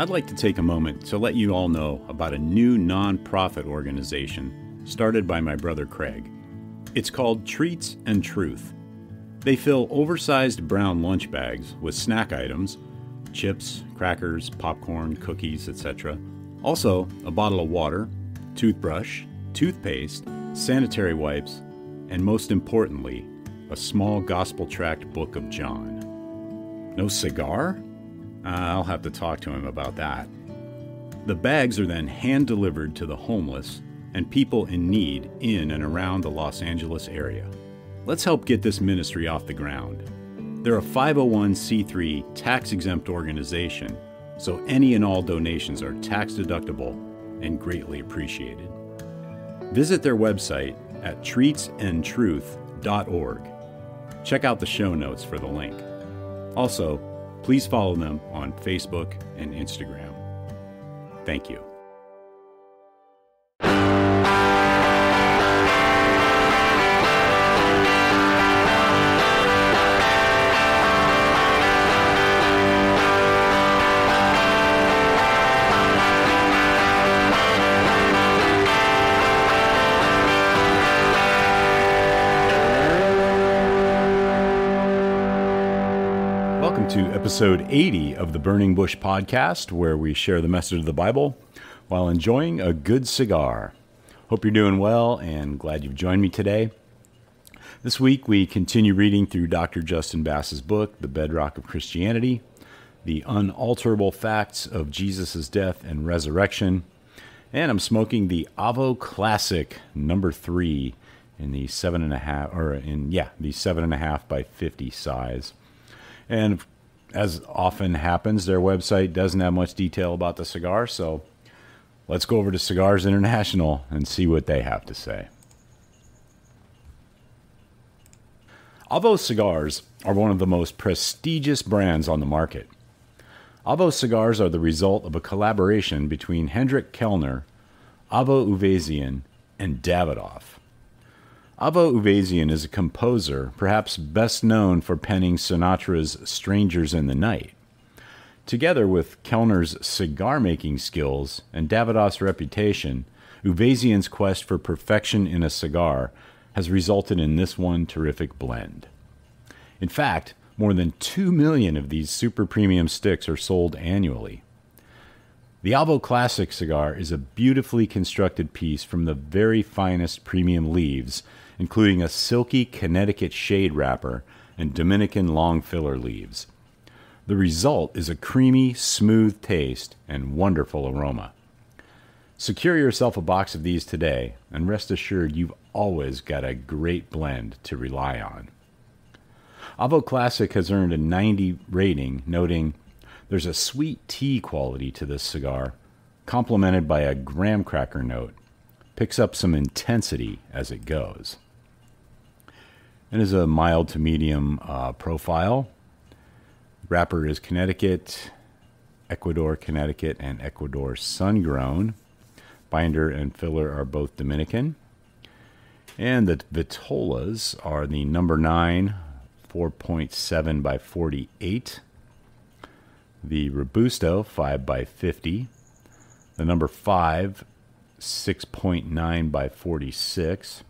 I'd like to take a moment to let you all know about a new nonprofit organization started by my brother Craig. It's called Treats and Truth. They fill oversized brown lunch bags with snack items chips, crackers, popcorn, cookies, etc. Also, a bottle of water, toothbrush, toothpaste, sanitary wipes, and most importantly, a small gospel tract book of John. No cigar? Uh, I'll have to talk to him about that. The bags are then hand delivered to the homeless and people in need in and around the Los Angeles area. Let's help get this ministry off the ground. They're a 501c3 tax exempt organization, so any and all donations are tax deductible and greatly appreciated. Visit their website at treatsandtruth.org. Check out the show notes for the link. Also, please follow them on Facebook and Instagram. Thank you. To episode 80 of the Burning Bush podcast, where we share the message of the Bible while enjoying a good cigar. Hope you're doing well and glad you've joined me today. This week, we continue reading through Dr. Justin Bass's book, The Bedrock of Christianity The Unalterable Facts of Jesus' Death and Resurrection. And I'm smoking the Avo Classic number three in the seven and a half, or in, yeah, the seven and a half by 50 size. And as often happens, their website doesn't have much detail about the cigar, so let's go over to Cigars International and see what they have to say. Avo cigars are one of the most prestigious brands on the market. Avo cigars are the result of a collaboration between Hendrik Kelner, Avo Uvezian, and Davidoff. Avo Uvezian is a composer, perhaps best known for penning Sinatra's Strangers in the Night. Together with Kelner's cigar making skills and Davidoff's reputation, Uvezian's quest for perfection in a cigar has resulted in this one terrific blend. In fact, more than 2 million of these super premium sticks are sold annually. The Avo Classic cigar is a beautifully constructed piece from the very finest premium leaves including a silky Connecticut shade wrapper and Dominican long filler leaves. The result is a creamy, smooth taste and wonderful aroma. Secure yourself a box of these today, and rest assured you've always got a great blend to rely on. Avo Classic has earned a 90 rating, noting there's a sweet tea quality to this cigar, complemented by a graham cracker note. Picks up some intensity as it goes. It is a mild to medium uh, profile. Wrapper is Connecticut, Ecuador, Connecticut, and Ecuador sun grown. Binder and filler are both Dominican. And the Vitolas are the number 9, 4.7 by 48. The Robusto, 5 by 50. The number 5, 6.9 by 46.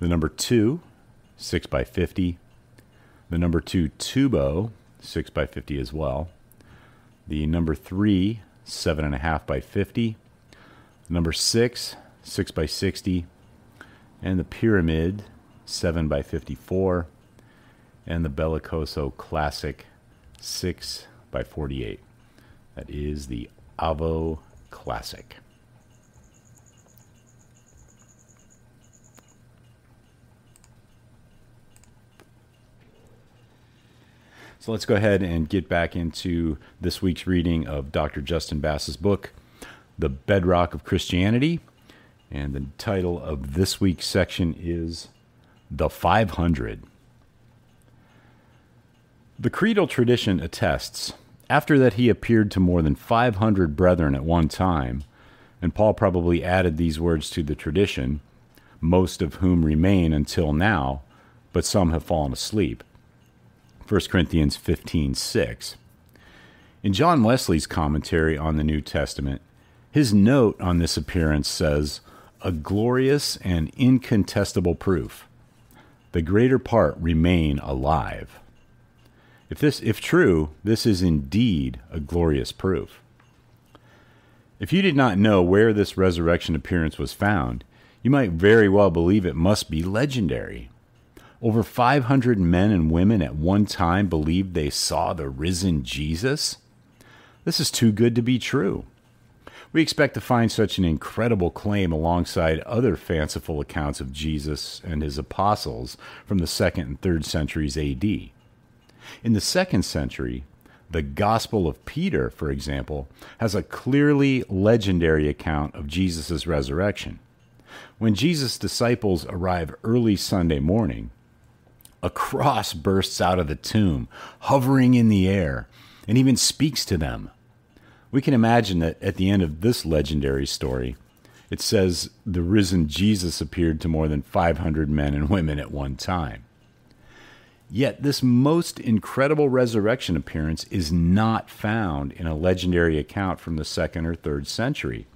The number 2, 6 by 50. The number 2 Tubo, 6 by 50 as well. The number 3, 7.5 by 50. Number 6, 6 by 60. And the Pyramid, 7 by 54. And the Bellicoso Classic, 6 by 48. That is the Avo Classic. So let's go ahead and get back into this week's reading of Dr. Justin Bass's book, The Bedrock of Christianity. And the title of this week's section is The 500. The creedal tradition attests after that he appeared to more than 500 brethren at one time, and Paul probably added these words to the tradition, most of whom remain until now, but some have fallen asleep. 1 Corinthians 15 6. In John Wesley's commentary on the New Testament, his note on this appearance says, A glorious and incontestable proof. The greater part remain alive. If this if true, this is indeed a glorious proof. If you did not know where this resurrection appearance was found, you might very well believe it must be legendary. Over 500 men and women at one time believed they saw the risen Jesus. This is too good to be true. We expect to find such an incredible claim alongside other fanciful accounts of Jesus and his apostles from the second and third centuries AD. In the second century, the Gospel of Peter, for example, has a clearly legendary account of Jesus' resurrection. When Jesus' disciples arrive early Sunday morning, a cross bursts out of the tomb, hovering in the air, and even speaks to them. We can imagine that at the end of this legendary story, it says the risen Jesus appeared to more than 500 men and women at one time. Yet, this most incredible resurrection appearance is not found in a legendary account from the second or third century.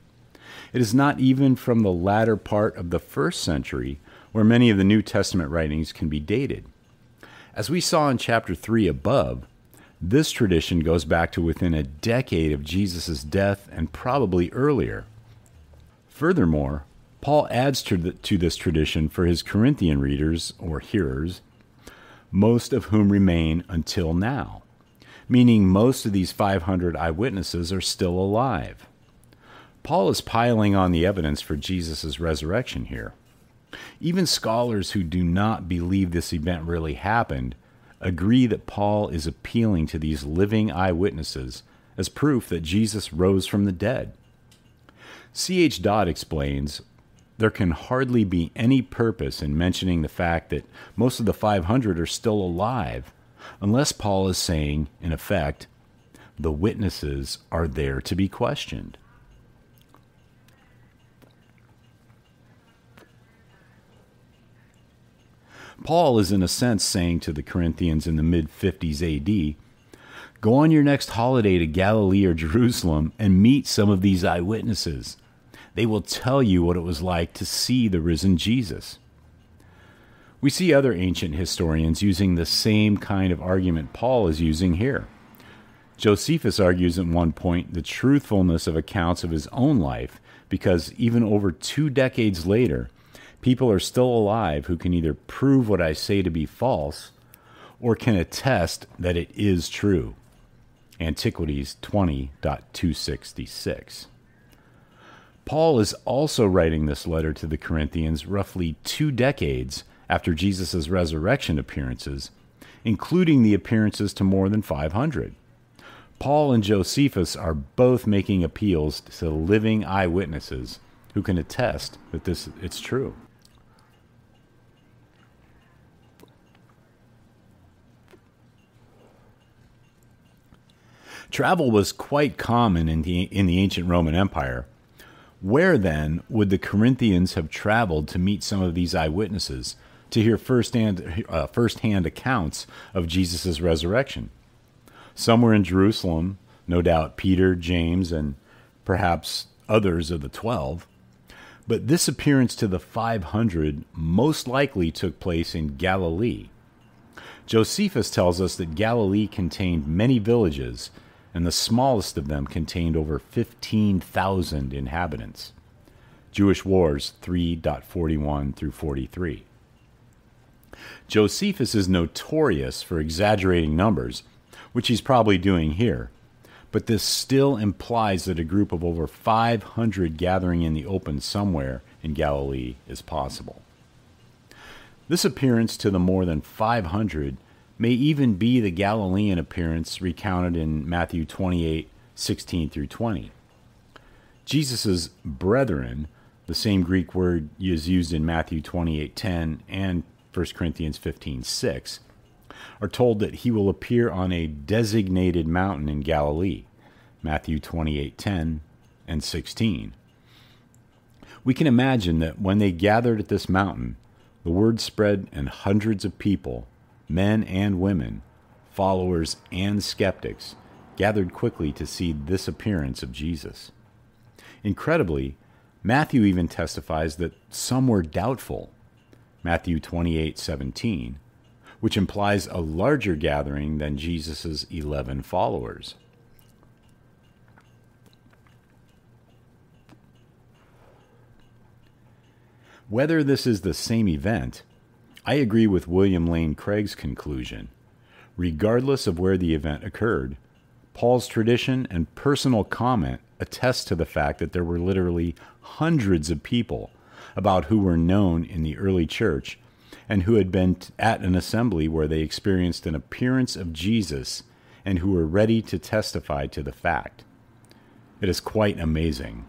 It is not even from the latter part of the first century, where many of the New Testament writings can be dated. As we saw in chapter 3 above, this tradition goes back to within a decade of Jesus' death and probably earlier. Furthermore, Paul adds to, the, to this tradition for his Corinthian readers or hearers most of whom remain until now, meaning most of these 500 eyewitnesses are still alive. Paul is piling on the evidence for Jesus' resurrection here. Even scholars who do not believe this event really happened agree that Paul is appealing to these living eyewitnesses as proof that Jesus rose from the dead. C.H. Dodd explains there can hardly be any purpose in mentioning the fact that most of the 500 are still alive, unless Paul is saying, in effect, the witnesses are there to be questioned. Paul is, in a sense, saying to the Corinthians in the mid 50s AD go on your next holiday to Galilee or Jerusalem and meet some of these eyewitnesses. They will tell you what it was like to see the risen Jesus. We see other ancient historians using the same kind of argument Paul is using here. Josephus argues at one point the truthfulness of accounts of his own life because even over two decades later, people are still alive who can either prove what I say to be false or can attest that it is true. Antiquities 20.266. Paul is also writing this letter to the Corinthians roughly two decades after Jesus' resurrection appearances, including the appearances to more than 500. Paul and Josephus are both making appeals to living eyewitnesses who can attest that this it's true. Travel was quite common in the, in the ancient Roman Empire, where then would the Corinthians have traveled to meet some of these eyewitnesses to hear firsthand, uh, firsthand accounts of Jesus' resurrection? Some were in Jerusalem, no doubt Peter, James, and perhaps others of the twelve. But this appearance to the 500 most likely took place in Galilee. Josephus tells us that Galilee contained many villages and the smallest of them contained over 15,000 inhabitants. Jewish Wars 3.41 through 43. Josephus is notorious for exaggerating numbers, which he's probably doing here, but this still implies that a group of over 500 gathering in the open somewhere in Galilee is possible. This appearance to the more than 500 may even be the Galilean appearance recounted in Matthew 28 16 through 20. Jesus' brethren, the same Greek word is used in Matthew 28 10 and 1 Corinthians 15 6, are told that he will appear on a designated mountain in Galilee, Matthew 28 10 and 16. We can imagine that when they gathered at this mountain, the word spread and hundreds of people men and women, followers and skeptics, gathered quickly to see this appearance of Jesus. Incredibly, Matthew even testifies that some were doubtful. Matthew 28:17, which implies a larger gathering than Jesus' 11 followers. Whether this is the same event, I agree with William Lane Craig's conclusion. Regardless of where the event occurred, Paul's tradition and personal comment attest to the fact that there were literally hundreds of people about who were known in the early church and who had been at an assembly where they experienced an appearance of Jesus and who were ready to testify to the fact. It is quite amazing.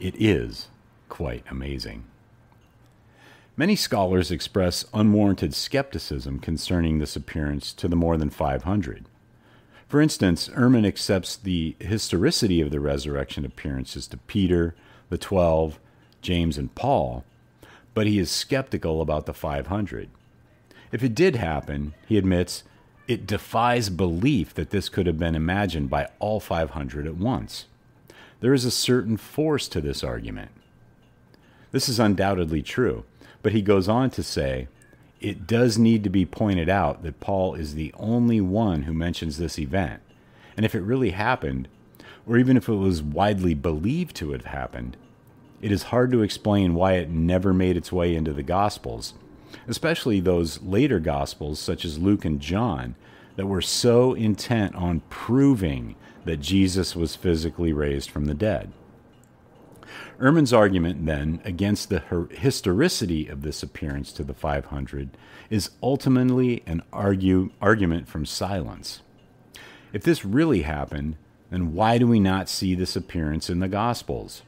It is quite amazing. Many scholars express unwarranted skepticism concerning this appearance to the more than 500. For instance, Ehrman accepts the historicity of the resurrection appearances to Peter, the twelve, James, and Paul, but he is skeptical about the 500. If it did happen, he admits, it defies belief that this could have been imagined by all 500 at once. There is a certain force to this argument. This is undoubtedly true, but he goes on to say, it does need to be pointed out that Paul is the only one who mentions this event. And if it really happened, or even if it was widely believed to have happened, it is hard to explain why it never made its way into the Gospels, especially those later Gospels, such as Luke and John, that were so intent on proving that Jesus was physically raised from the dead. Ehrman's argument, then, against the historicity of this appearance to the 500 is ultimately an argue, argument from silence. If this really happened, then why do we not see this appearance in the Gospels?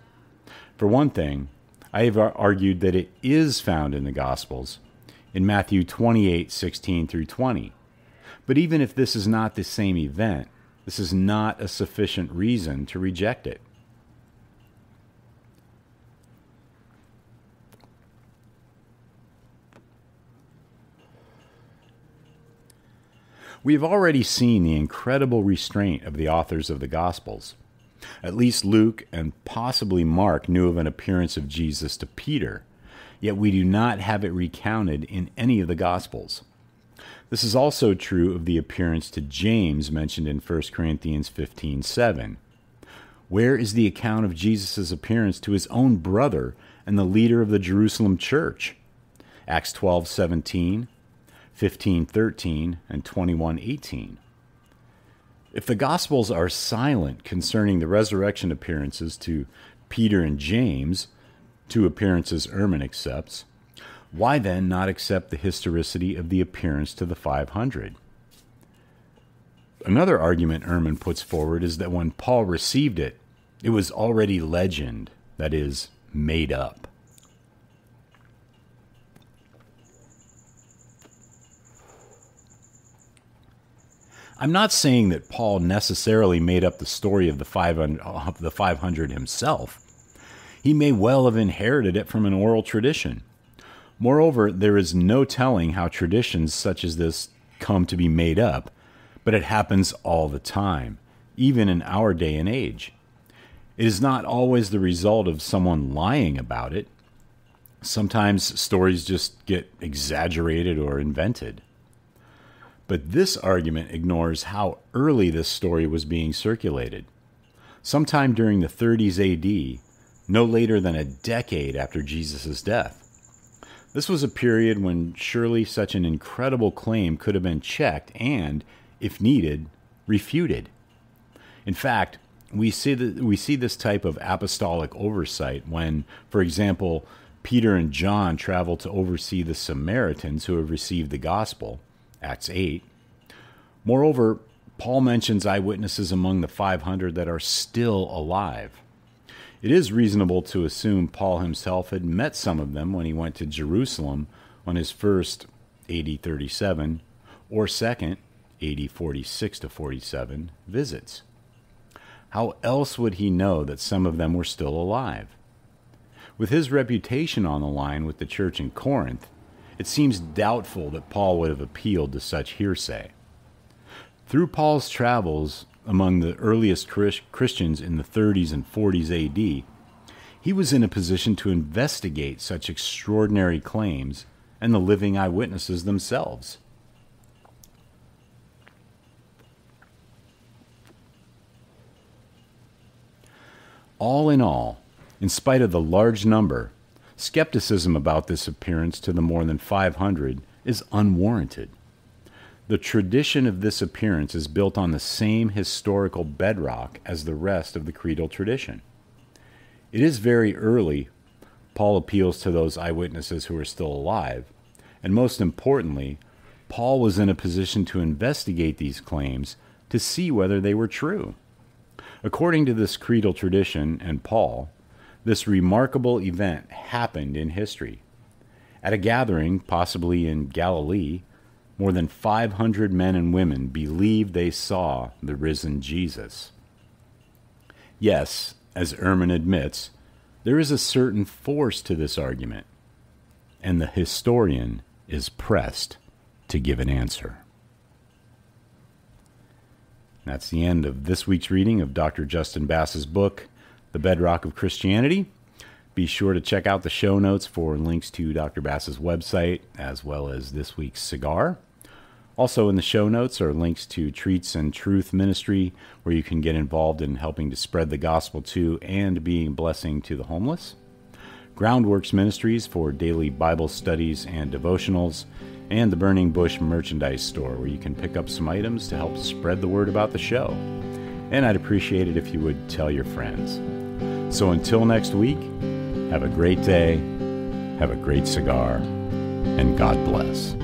For one thing, I have argued that it is found in the Gospels, in Matthew 28 16 through 20. But even if this is not the same event, this is not a sufficient reason to reject it. We have already seen the incredible restraint of the authors of the Gospels. At least Luke and possibly Mark knew of an appearance of Jesus to Peter, yet we do not have it recounted in any of the Gospels. This is also true of the appearance to James mentioned in 1 Corinthians 15:7. Where is the account of Jesus' appearance to his own brother and the leader of the Jerusalem church? Acts 12:17, 15:13 and 21:18. If the gospels are silent concerning the resurrection appearances to Peter and James, two appearances Ehrman accepts, why then not accept the historicity of the appearance to the 500? Another argument Ehrman puts forward is that when Paul received it, it was already legend, that is, made up. I'm not saying that Paul necessarily made up the story of the 500, of the 500 himself. He may well have inherited it from an oral tradition. Moreover, there is no telling how traditions such as this come to be made up, but it happens all the time, even in our day and age. It is not always the result of someone lying about it. Sometimes stories just get exaggerated or invented. But this argument ignores how early this story was being circulated. Sometime during the 30s AD, no later than a decade after Jesus' death. This was a period when surely such an incredible claim could have been checked and, if needed, refuted. In fact, we see, that, we see this type of apostolic oversight when, for example, Peter and John travel to oversee the Samaritans who have received the gospel Acts 8. Moreover, Paul mentions eyewitnesses among the 500 that are still alive. It is reasonable to assume Paul himself had met some of them when he went to Jerusalem on his first AD 37 or second AD 46 to 47 visits. How else would he know that some of them were still alive? With his reputation on the line with the church in Corinth, it seems doubtful that Paul would have appealed to such hearsay. Through Paul's travels among the earliest Christians in the 30s and 40s AD, he was in a position to investigate such extraordinary claims and the living eyewitnesses themselves. All in all, in spite of the large number, skepticism about this appearance to the more than 500 is unwarranted. The tradition of this appearance is built on the same historical bedrock as the rest of the creedal tradition. It is very early. Paul appeals to those eyewitnesses who are still alive. And most importantly, Paul was in a position to investigate these claims to see whether they were true. According to this creedal tradition and Paul, this remarkable event happened in history. At a gathering, possibly in Galilee, more than 500 men and women believed they saw the risen Jesus. Yes, as Ehrman admits, there is a certain force to this argument, and the historian is pressed to give an answer. That's the end of this week's reading of Dr. Justin Bass's book, The Bedrock of Christianity. Be sure to check out the show notes for links to Dr. Bass's website as well as this week's cigar. Also, in the show notes are links to Treats and Truth Ministry, where you can get involved in helping to spread the gospel to and being a blessing to the homeless. Groundworks Ministries for daily Bible studies and devotionals, and the Burning Bush merchandise store, where you can pick up some items to help spread the word about the show. And I'd appreciate it if you would tell your friends. So until next week, have a great day, have a great cigar, and God bless.